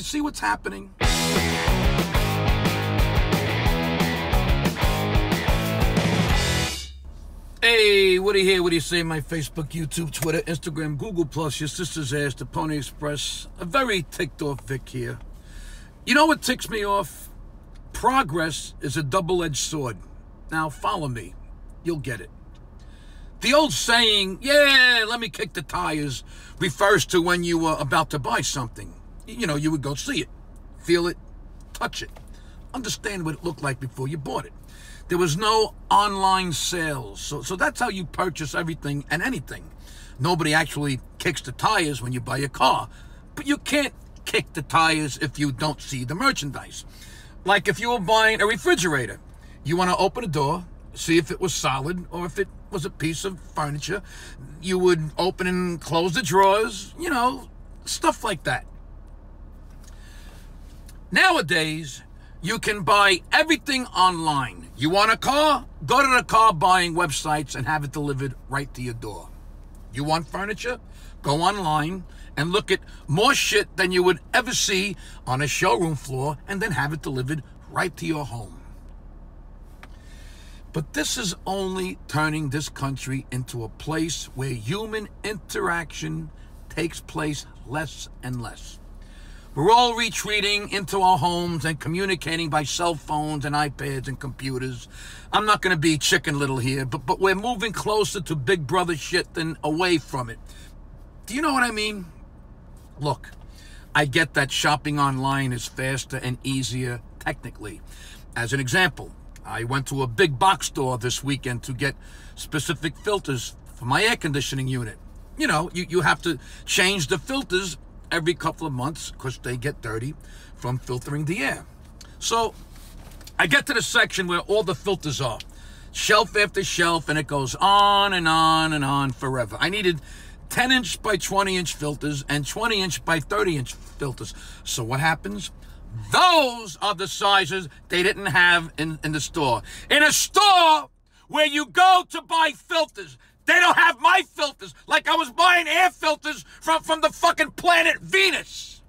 you see what's happening? Hey, what do you hear? What do you say? My Facebook, YouTube, Twitter, Instagram, Google Plus, your sister's ass, the Pony Express. A very ticked off Vic here. You know what ticks me off? Progress is a double edged sword. Now, follow me. You'll get it. The old saying, yeah, let me kick the tires, refers to when you were about to buy something. You know, you would go see it, feel it, touch it, understand what it looked like before you bought it. There was no online sales. So, so that's how you purchase everything and anything. Nobody actually kicks the tires when you buy a car. But you can't kick the tires if you don't see the merchandise. Like if you were buying a refrigerator, you want to open a door, see if it was solid or if it was a piece of furniture. You would open and close the drawers, you know, stuff like that. Nowadays, you can buy everything online. You want a car? Go to the car buying websites and have it delivered right to your door. You want furniture? Go online and look at more shit than you would ever see on a showroom floor and then have it delivered right to your home. But this is only turning this country into a place where human interaction takes place less and less. We're all retreating into our homes and communicating by cell phones and iPads and computers. I'm not going to be chicken little here, but, but we're moving closer to Big Brother shit than away from it. Do you know what I mean? Look, I get that shopping online is faster and easier technically. As an example, I went to a big box store this weekend to get specific filters for my air conditioning unit. You know, you, you have to change the filters every couple of months because they get dirty from filtering the air. So I get to the section where all the filters are, shelf after shelf, and it goes on and on and on forever. I needed 10 inch by 20 inch filters and 20 inch by 30 inch filters. So what happens? Those are the sizes they didn't have in, in the store. In a store where you go to buy filters, they don't have my filters like I was buying air filters from, from the fucking planet Venus.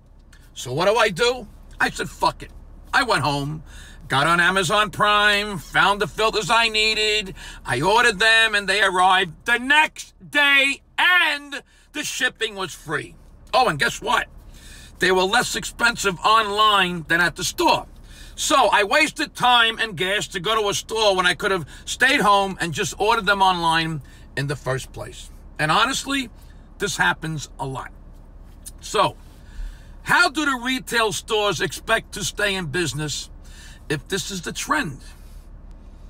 So what do I do? I said, fuck it. I went home, got on Amazon Prime, found the filters I needed. I ordered them and they arrived the next day and the shipping was free. Oh, and guess what? They were less expensive online than at the store. So I wasted time and gas to go to a store when I could have stayed home and just ordered them online in the first place. And honestly, this happens a lot. So, how do the retail stores expect to stay in business if this is the trend?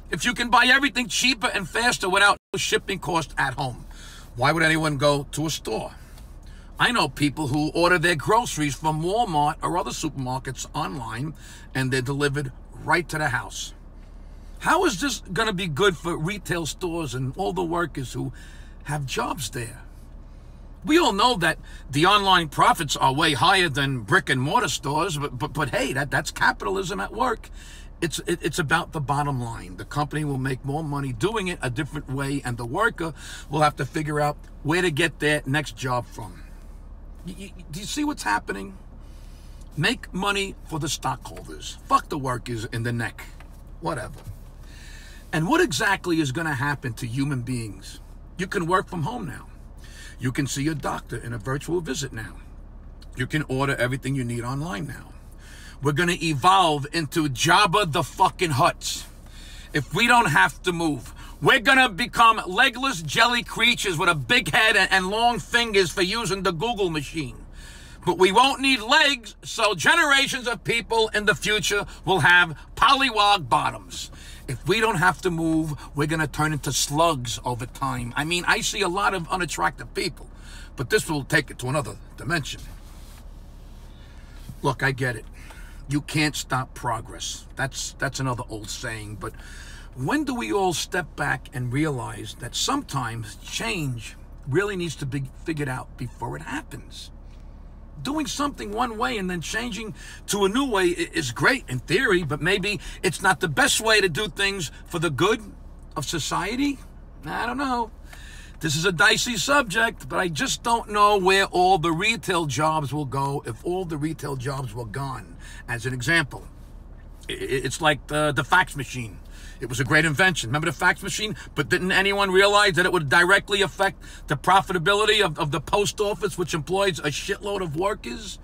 If you can buy everything cheaper and faster without shipping cost at home, why would anyone go to a store? I know people who order their groceries from Walmart or other supermarkets online and they're delivered right to the house. How is this going to be good for retail stores and all the workers who have jobs there? We all know that the online profits are way higher than brick and mortar stores, but but, but hey, that, that's capitalism at work. It's it, it's about the bottom line. The company will make more money doing it a different way, and the worker will have to figure out where to get their next job from. You, you, do you see what's happening? Make money for the stockholders. Fuck the workers in the neck. Whatever. And what exactly is going to happen to human beings? You can work from home now. You can see your doctor in a virtual visit now. You can order everything you need online now. We're going to evolve into Jabba the fucking Hutts. If we don't have to move, we're going to become legless jelly creatures with a big head and long fingers for using the Google machine. But we won't need legs, so generations of people in the future will have pollywog bottoms. If we don't have to move, we're going to turn into slugs over time. I mean, I see a lot of unattractive people, but this will take it to another dimension. Look, I get it. You can't stop progress. That's that's another old saying, but when do we all step back and realize that sometimes change really needs to be figured out before it happens? Doing something one way and then changing to a new way is great in theory, but maybe it's not the best way to do things for the good of society. I don't know. This is a dicey subject, but I just don't know where all the retail jobs will go if all the retail jobs were gone. As an example, it's like the, the fax machine. It was a great invention. Remember the fax machine? But didn't anyone realize that it would directly affect the profitability of, of the post office, which employs a shitload of workers?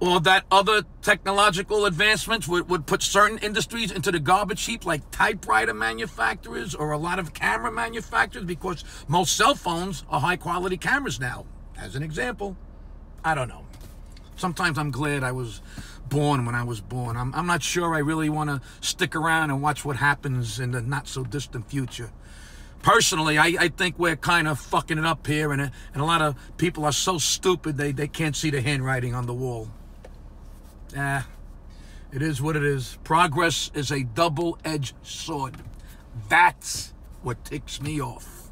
Or that other technological advancements would, would put certain industries into the garbage heap, like typewriter manufacturers or a lot of camera manufacturers, because most cell phones are high quality cameras now, as an example. I don't know. Sometimes I'm glad I was born when I was born. I'm, I'm not sure I really want to stick around and watch what happens in the not so distant future. Personally, I, I think we're kind of fucking it up here, and, and a lot of people are so stupid they, they can't see the handwriting on the wall. Eh, it is what it is. Progress is a double edged sword. That's what ticks me off.